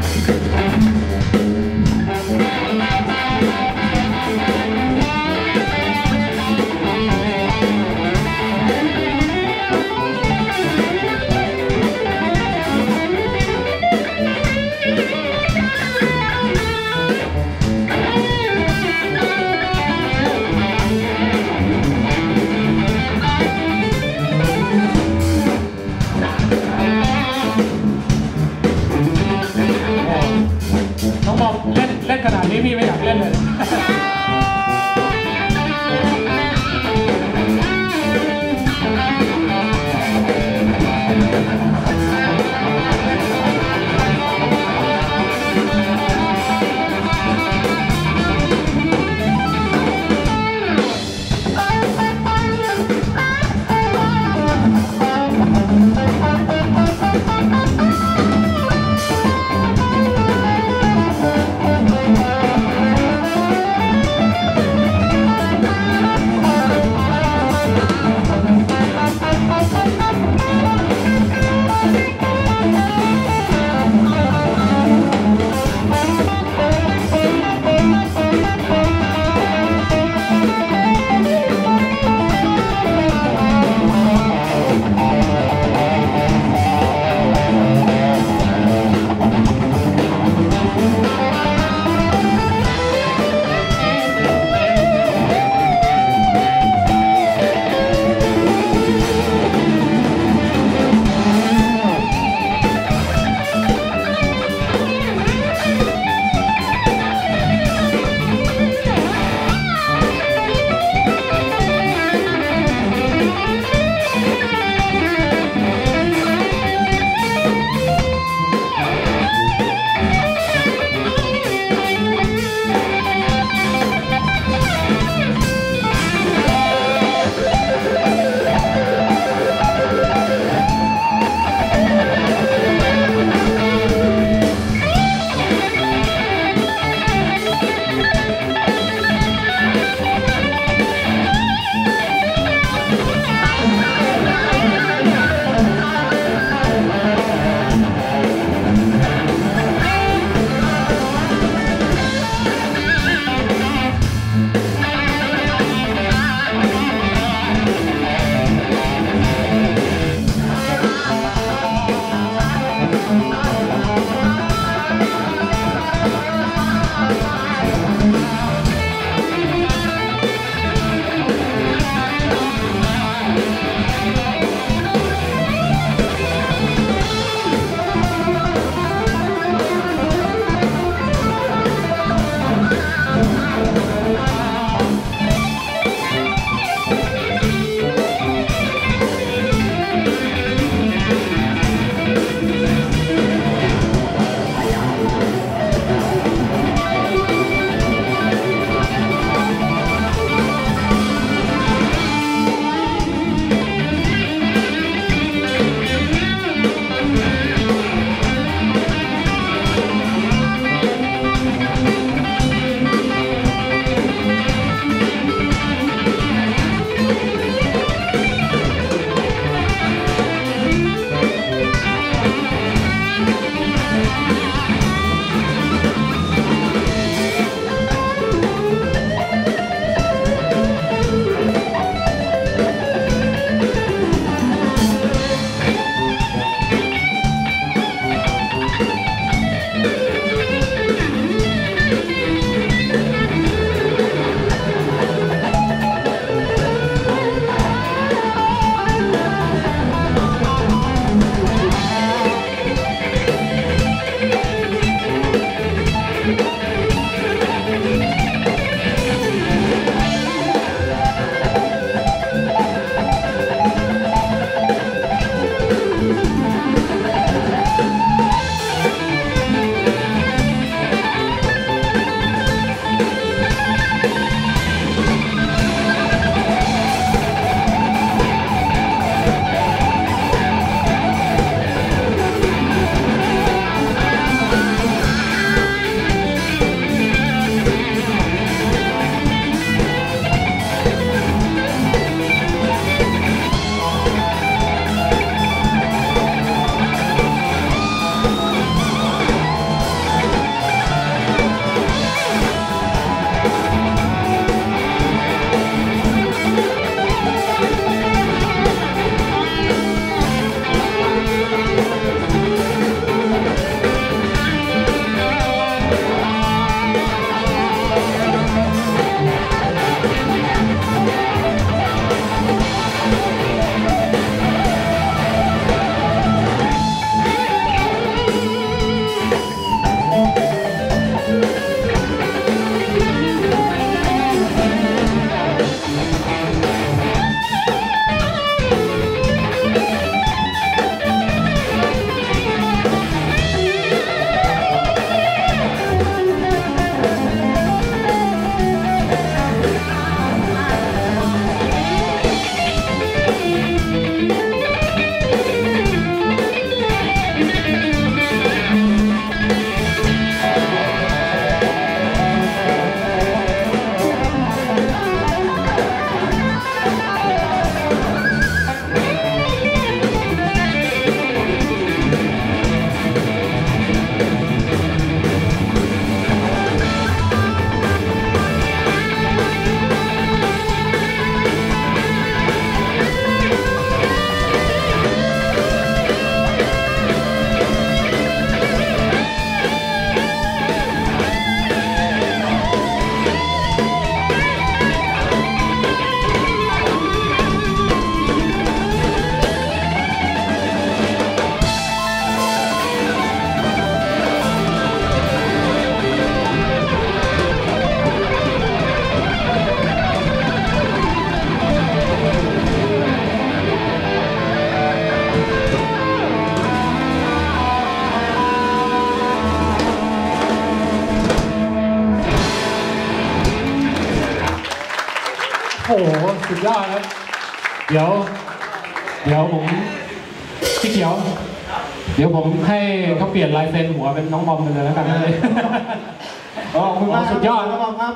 น้ สุดยอดครับ เดี๋ยว เดี๋ยวผมพี่เขียว เดี๋ยวผมให้เขาเปลี่ยนลายเซ็นหัวเป็นน้องบอมไปเลยแล้วกันนะขอบคุณมากสุดยอดครับน้องบอมครับ